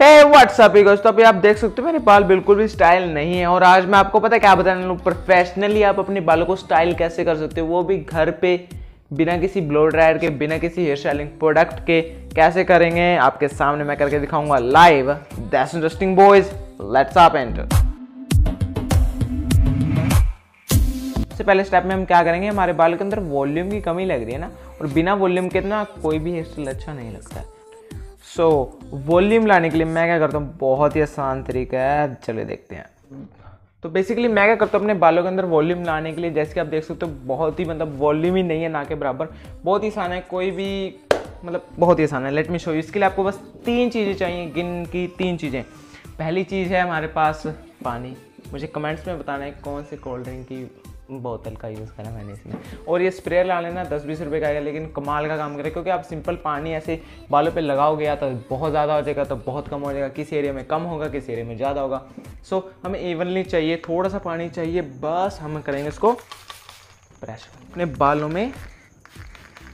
हे WhatsApp तो अभी आप देख सकते हो, मेरे बाल बिल्कुल भी स्टाइल नहीं है और आज मैं आपको पता है क्या बताने लूँ प्रोफेशनली आप अपने बालों को स्टाइल कैसे कर सकते हो? वो भी घर पे, बिना किसी ब्लो ड्रायर के, बिना किसी हेयर स्टाइलिंग प्रोडक्ट के कैसे करेंगे? आपके सामने मैं करके दिखाऊँगा live that's interesting boys let's आप एंटर सबसे पहले स्टेप में हम क्या करेंगे? हमारे बाल के अंदर वॉल्यूम की कमी लग रही है ना? और बिना वॉल्यूम के ना कोई भी हेयर स्टाइल अच्छा नहीं लगता है। सो so, वॉल्यूम लाने के लिए मैं क्या करता हूँ? बहुत ही आसान तरीका है। चले देखते हैं। तो बेसिकली मैं क्या करता हूँ? अपने बालों के अंदर वॉल्यूम लाने के लिए जैसे कि आप देख सकते हो बहुत ही मतलब वॉल्यूम ही नहीं है ना के बराबर। बहुत ही आसान है कोई भी मतलब बहुत ही आसान है। लेट मी शो यू इसके लिए आपको बस तीन चीज़ें चाहिए गिन की तीन चीज़ें। पहली चीज़ है हमारे पास पानी। मुझे कमेंट्स में बताना है कौन से कोल्ड ड्रिंक की बोतल का यूज़ करा मैंने इसमें। और ये स्प्रे ला लेना दस बीस रुपये का आएगा, लेकिन कमाल का काम करे, क्योंकि आप सिंपल पानी ऐसे बालों पे लगाओगे या तो बहुत ज़्यादा हो जाएगा तो बहुत कम हो जाएगा। किस एरिया में कम होगा, किस एरिया में ज़्यादा होगा। सो हमें इवनली चाहिए थोड़ा सा पानी चाहिए, बस हम करेंगे इसको प्रेस अपने बालों में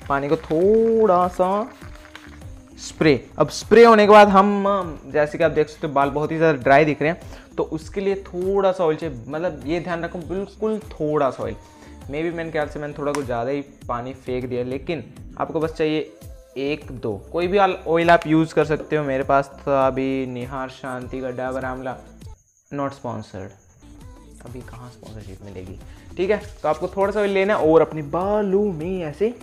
पानी को थोड़ा सा स्प्रे। अब स्प्रे होने के बाद हम, जैसे कि आप देख सकते हो, बाल बहुत ही ज़्यादा ड्राई दिख रहे हैं। तो उसके लिए थोड़ा सा ऑयल चाहिए। मतलब ये ध्यान रखो, बिल्कुल थोड़ा सा ऑयल मे बी मैंने ख्याल से मैंने थोड़ा कुछ ज़्यादा ही पानी फेंक दिया, लेकिन आपको बस चाहिए एक, दो। कोई भी ऑयल आप यूज़ कर सकते हो मेरे पास तो अभी निहार शांति का डाबर आमला नॉट स्पॉन्सर्ड अभी कहाँ स्पॉन्सरशिप मिलेगी? ठीक है तो आपको थोड़ा सा ऑयल लेना और अपने बालों में ऐसे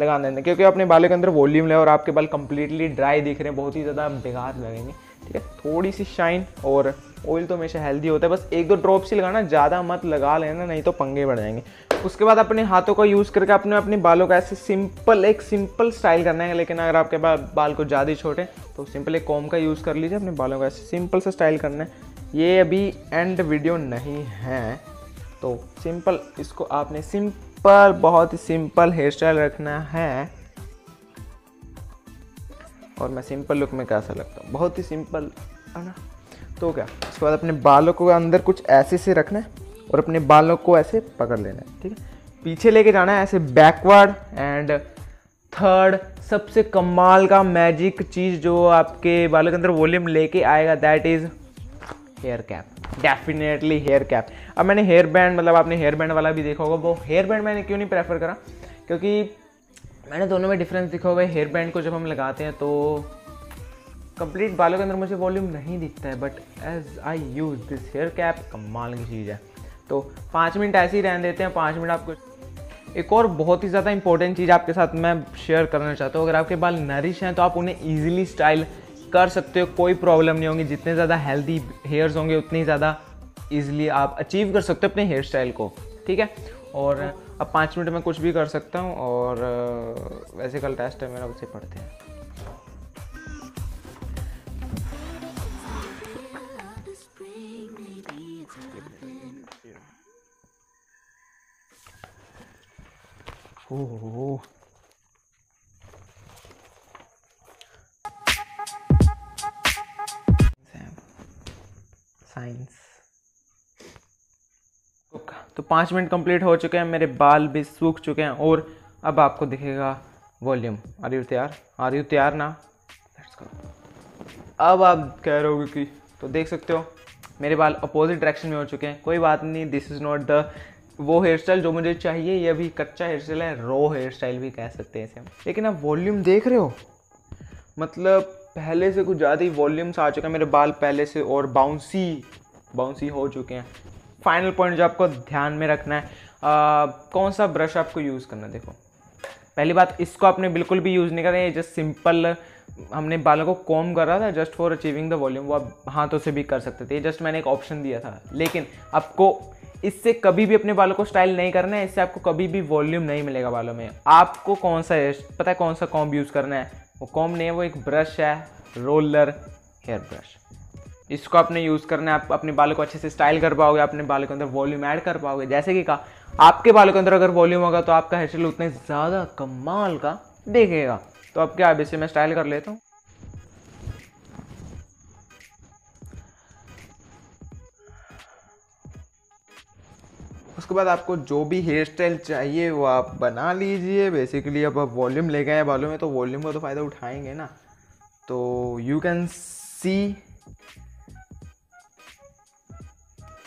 लगा देना क्योंकि अपने बालों के अंदर वॉल्यूम ले और आपके बाल कंप्लीटली ड्राई दिख रहे हैं, बहुत ही ज़्यादा बेकार लगेंगे, ठीक है? थोड़ी सी शाइन और ऑयल तो हमेशा हेल्दी होता है, बस एक दो ड्रॉप्स ही लगाना, ज़्यादा मत लगा लेना, नहीं तो पंगे बढ़ जाएँगे। उसके बाद अपने हाथों का यूज़ करके अपने अपने बालों का ऐसे सिंपल एक सिंपल स्टाइल करना है, लेकिन अगर आपके पास बाल को ज़्यादा छोटे तो सिंपल एक कॉम का यूज़ कर लीजिए, अपने बालों का ऐसे सिंपल सा स्टाइल करना है। ये अभी एंड वीडियो नहीं है तो सिंपल इसको आपने सिंपल बहुत ही सिंपल हेयर स्टाइल रखना है। और मैं सिंपल लुक में कैसा लगता हूँ? बहुत ही सिंपल, है ना? तो क्या उसके बाद अपने बालों को अंदर कुछ ऐसे से रखना है और अपने बालों को ऐसे पकड़ लेना है, ठीक है? पीछे लेके जाना है ऐसे बैकवर्ड एंड थर्ड सबसे कमाल का मैजिक चीज़ जो आपके बालों के अंदर वॉल्यूम लेके आएगा that is hair cap definitely hair cap अब मैंने हेयर बैंड मतलब आपने हेयर बैंड वाला भी देखा होगा, वो हेयर बैंड मैंने क्यों नहीं प्रेफर करा? क्योंकि मैंने दोनों में डिफरेंस देखा होगा हेयर बैंड को जब हम लगाते हैं तो कंप्लीट बालों के अंदर मुझे वॉल्यूम नहीं दिखता है but as I use this hair cap कमाल की चीज़ है। तो पाँच मिनट ऐसे ही रहने देते हैं, पाँच मिनट आपको एक और बहुत ही ज़्यादा इंपॉर्टेंट चीज़ आपके साथ मैं शेयर करना चाहता हूँ। अगर आपके बाल नरिश हैं तो आप उन्हें ईजिली स्टाइल कर सकते हो, कोई प्रॉब्लम नहीं होगी जितने ज़्यादा हेल्दी हेयर्स होंगे, उतनी ज़्यादा ईजिली आप अचीव कर सकते हो अपने हेयर स्टाइल को, ठीक है और अब पाँच मिनट में कुछ भी कर सकता हूँ और वैसे कल टेस्ट है, मेरा उसे पढ़ते हैं Oh. साइंस तो पाँच मिनट कंप्लीट हो चुके हैं, मेरे बाल भी सूख चुके हैं और अब आपको दिखेगा वॉल्यूम। आर यू तैयार? आर यू तैयार ना? लेट्स गो अब आप कह रहे हो कि तो देख सकते हो, मेरे बाल अपोजिट डायरेक्शन में हो चुके हैं। कोई बात नहीं दिस इज़ नॉट द वो हेयर स्टाइल जो मुझे चाहिए, ये अभी कच्चा हेयर स्टाइल है रो हेयर स्टाइल भी कह सकते हैं इसे। लेकिन आप वॉल्यूम देख रहे हो मतलब पहले से कुछ ज़्यादा ही वॉल्यूम्स आ चुके हैं मेरे बाल पहले से और बाउंसी बाउंसी हो चुके हैं। फाइनल पॉइंट जो आपको ध्यान में रखना है आ, कौन सा ब्रश आपको यूज़ करना है? देखो पहली बात इसको आपने बिल्कुल भी यूज़ नहीं करना ये जस्ट सिंपल हमने बालों को कॉम कर था just for achieving the volume वो आप हाथों से भी कर सकते थे जस्ट मैंने एक ऑप्शन दिया था। लेकिन आपको इससे कभी भी अपने बालों को स्टाइल नहीं करना है इससे आपको कभी भी वॉल्यूम नहीं मिलेगा बालों में। आपको कौन सा है पता है कौन सा कॉम्ब यूज़ करना है? वो कॉम नहीं है, वो एक ब्रश है, रोलर हेयर ब्रश। इसको आपने यूज़ करना है, आप अपने बालों को अच्छे से स्टाइल कर पाओगे, अपने बालों के अंदर वॉल्यूम ऐड कर पाओगे। जैसे कि कहा, आपके बालों के अंदर अगर वॉल्यूम होगा तो आपका हेयर स्टाइल उतने ज़्यादा कमाल का देखेगा। तो अब क्या अब इसे मैं स्टाइल कर लेता हूँ। उसके बाद आपको जो भी हेयर स्टाइल चाहिए वो आप बना लीजिए। बेसिकली अब आप वॉल्यूम ले गए बालों में तो वॉल्यूम का तो फ़ायदा उठाएँगे ना। तो you can see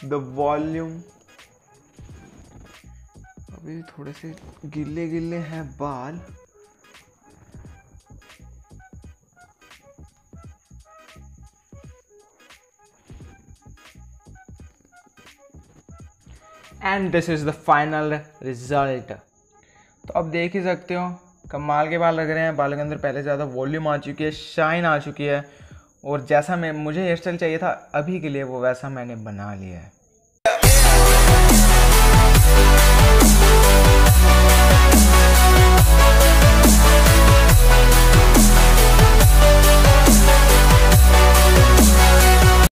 the volume अभी थोड़े से गिले गिले हैं बाल। And this is the final result तो अब देख ही सकते हो, कमाल के बाल लग रहे हैं। बालों के अंदर पहले ज़्यादा वॉल्यूम आ चुकी है शाइन आ चुकी है। और जैसा मैं, मुझे हेयर स्टाइल चाहिए था, अभी के लिए वो वैसा मैंने बना लिया है।